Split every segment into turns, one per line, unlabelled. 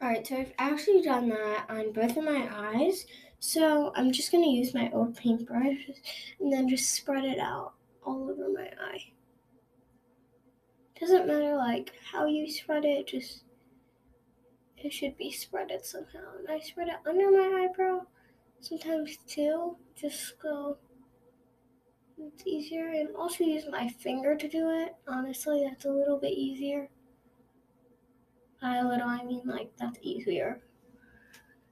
Alright, so I've actually done that on both of my eyes. So I'm just going to use my old paintbrush and then just spread it out all over my eye. Doesn't matter like how you spread it, just it should be spreaded somehow. And I spread it under my eyebrow sometimes too. Just go it's easier and also use my finger to do it. Honestly, that's a little bit easier. By little, I mean like that's easier.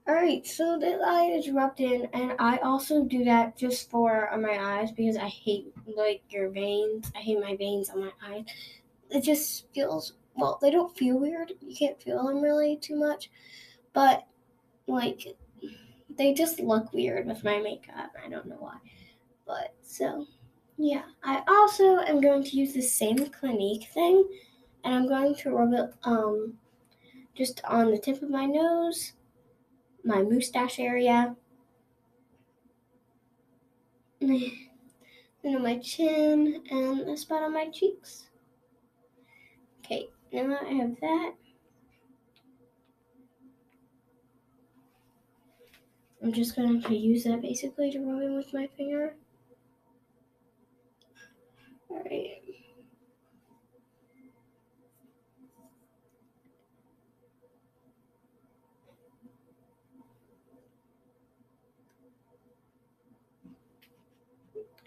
Alright, so the eye is rubbed in, and I also do that just for my eyes because I hate like your veins. I hate my veins on my eyes. It just feels well, they don't feel weird. You can't feel them really too much, but like they just look weird with my makeup. I don't know why, but so yeah. I also am going to use the same Clinique thing, and I'm going to rub it um just on the tip of my nose my mustache area, then on my chin, and a spot on my cheeks. Okay, now I have that. I'm just going to use that basically to rub in with my finger. Alright.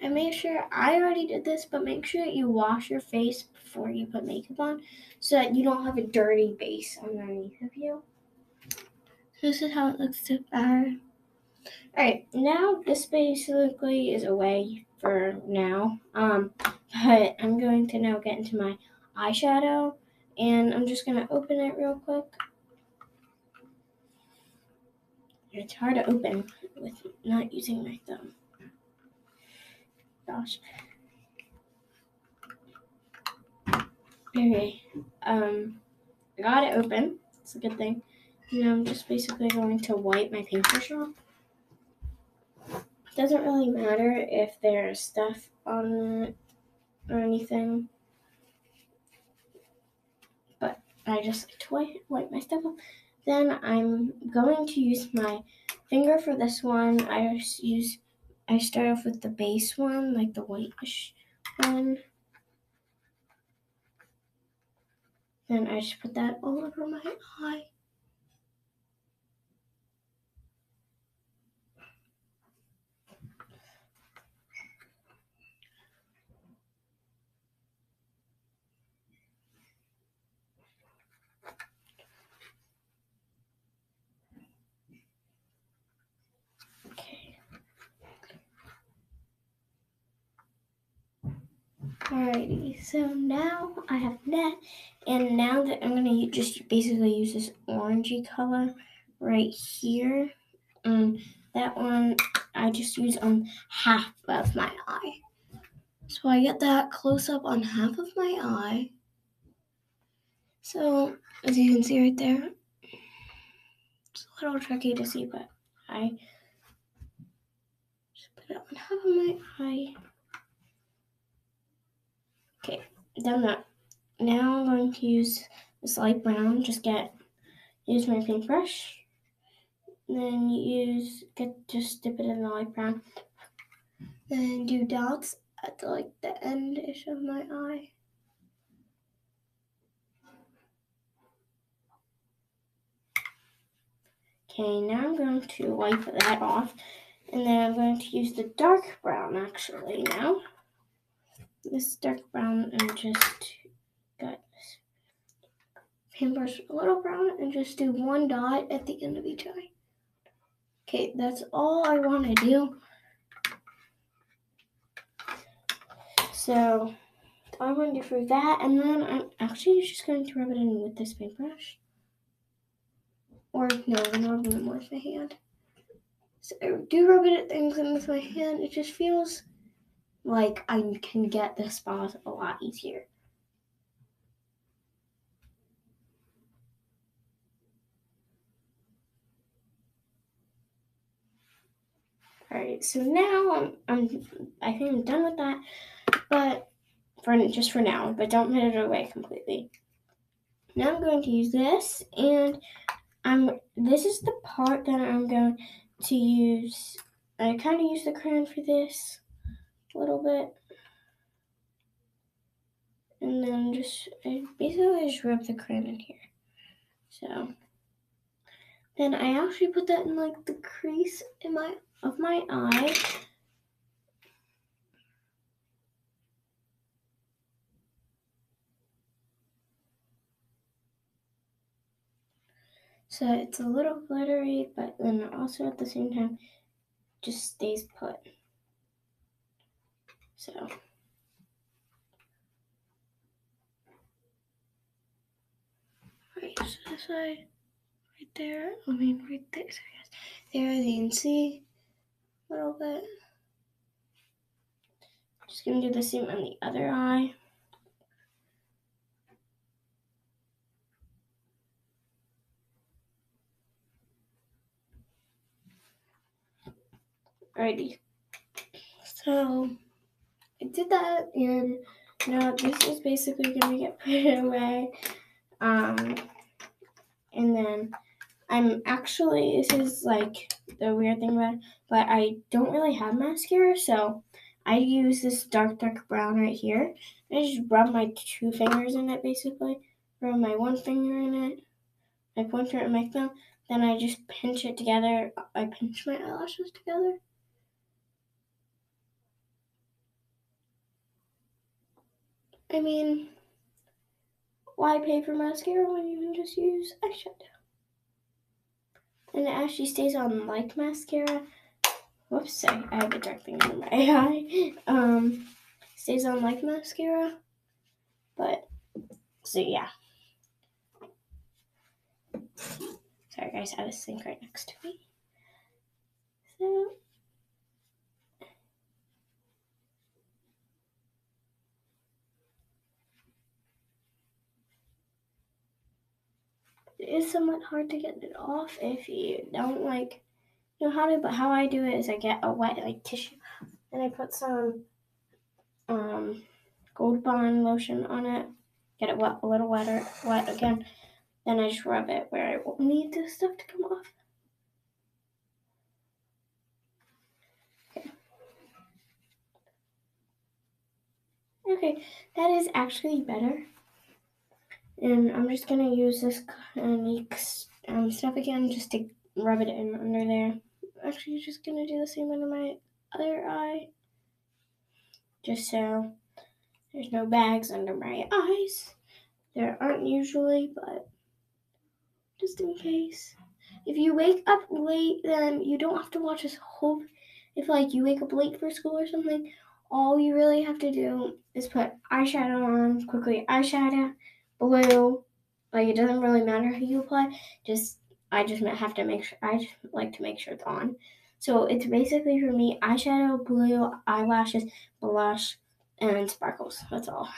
And make sure, I already did this, but make sure that you wash your face before you put makeup on so that you don't have a dirty base underneath of you. This is how it looks to far. Alright, now this basically is away for now. Um, but I'm going to now get into my eyeshadow and I'm just gonna open it real quick. It's hard to open with not using my thumb gosh. Okay, um, I got it open. It's a good thing. Now I'm just basically going to wipe my paintbrush off. It doesn't really matter if there's stuff on it or anything. But I just like to wipe, wipe my stuff off. Then I'm going to use my finger for this one. I just use I start off with the base one, like the whitish one. Then I just put that all over my eye. Alrighty, so now I have that, and now that I'm gonna just basically use this orangey color right here, and that one I just use on half of my eye. So I get that close up on half of my eye. So as you can see right there, it's a little tricky to see, but I just put it on half of my eye. Okay, done that. Now I'm going to use this light brown. Just get use my paintbrush. Then use get just dip it in the light brown. Then do dots at the, like the end ish of my eye. Okay, now I'm going to wipe that off. And then I'm going to use the dark brown actually now this dark brown and just got this paintbrush a little brown and just do one dot at the end of each eye. Okay, that's all I want to do. So I'm going to do for that, and then I'm actually just going to rub it in with this paintbrush. Or no, I'm rubbing it more with my hand. So I do rub it things in with my hand. It just feels like I can get the spas a lot easier. Alright, so now I'm, I'm I think I'm done with that, but for just for now, but don't put it away completely. Now I'm going to use this and
I'm this is the part that I'm going to use. I kind of use the crayon for this a little bit. And then just, I basically just rub the crayon in here. So, then I actually put that in like the crease in my, of my eye. So it's a little glittery, but then also at the same time just stays put. So. Right, so this side, right there, I mean right there, so yes, there you can see a little bit. Just gonna do the same on the other eye. Alrighty. So I did that and now this is basically gonna get put away. Um and then I'm actually this is like the weird thing about it, but I don't really have mascara, so I use this dark dark brown right here. I just rub my two fingers in it basically. Rub my one finger in it, my pointer and my thumb. Then I just pinch it together. I pinch my eyelashes together. I mean, why pay for mascara when you can just use eyeshadow? And it actually stays on like mascara. Whoops, I have a dark thing in my eye. Um, stays on like mascara. But, so yeah. Sorry guys, I have a sink right next to me. So, it is somewhat hard to get it off if you don't like You know how to but how I do it is I get a wet like tissue and I put some um gold bond lotion on it get it wet a little wetter wet again then I just rub it where I need this stuff to come off. Okay. Okay that is actually better and I'm just gonna use this Clinique um, stuff again just to rub it in under there. Actually, just gonna do the same under my other eye, just so there's no bags under my eyes. There aren't usually, but just in case. If you wake up late, then you don't have to watch this whole. If like you wake up late for school or something, all you really have to do is put eyeshadow on quickly. Eyeshadow blue. Like it doesn't really matter who you apply. Just I just have to make sure. I just like to make sure it's on. So it's basically for me eyeshadow, blue, eyelashes, blush, and sparkles. That's all.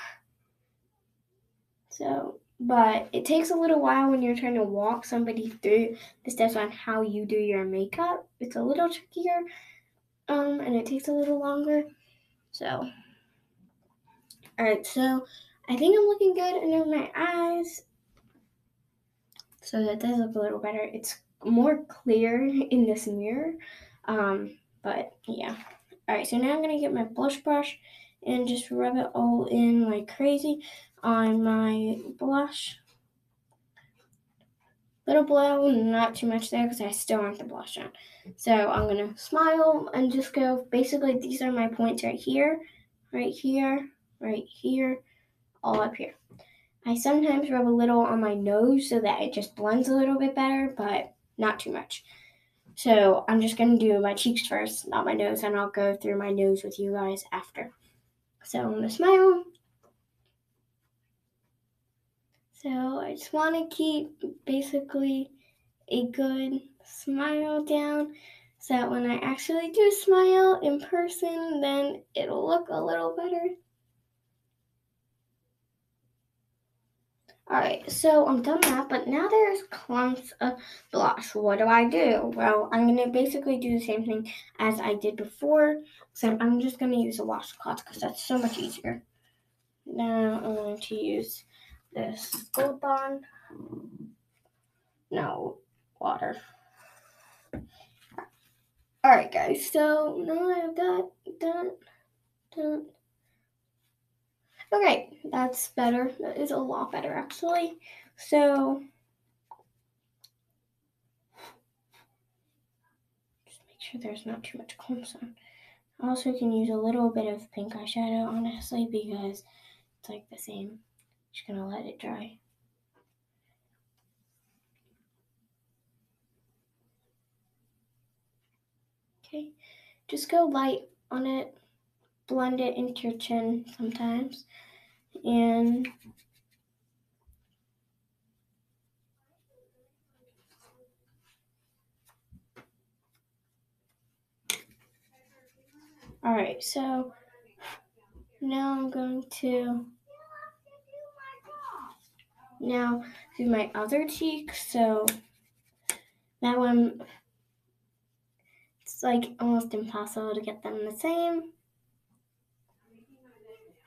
So, but it takes a little while when you're trying to walk somebody through the steps on how you do your makeup. It's a little trickier, um, and it takes a little longer. So, all right. So I think I'm looking good under my eyes. So that does look a little better. It's more clear in this mirror. Um, but yeah. Alright, so now I'm going to get my blush brush and just rub it all in like crazy on my blush. Little blow, not too much there because I still want the blush on. So I'm going to smile and just go, basically these are my points right here, right here, right here, all up here. I sometimes rub a little on my nose so that it just blends a little bit better, but not too much. So I'm just going to do my cheeks first, not my nose, and I'll go through my nose with you guys after. So I'm going to smile. So I just want to keep basically a good smile down so that when I actually do smile in person, then it'll look a little better. Alright, so I'm done that, but now there's clumps of blush. What do I do? Well, I'm going to basically do the same thing as I did before, so I'm just going to use a washcloth because that's so much easier. Now I'm going to use this Gold Bond. No, water. Alright guys, so now I've got that done. Okay, that's better. That is a lot better actually. So just make sure there's not too much clumps on. I Also can use a little bit of pink eyeshadow honestly because it's like the same. Just gonna let it dry. Okay, just go light on it, blend it into your chin sometimes, and all right, so now I'm going to now do my other cheek. So that one it's like almost impossible to get them the same.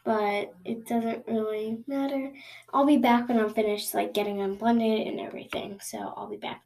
But it doesn't really matter. I'll be back when I'm finished like getting them blended and everything. So I'll be back.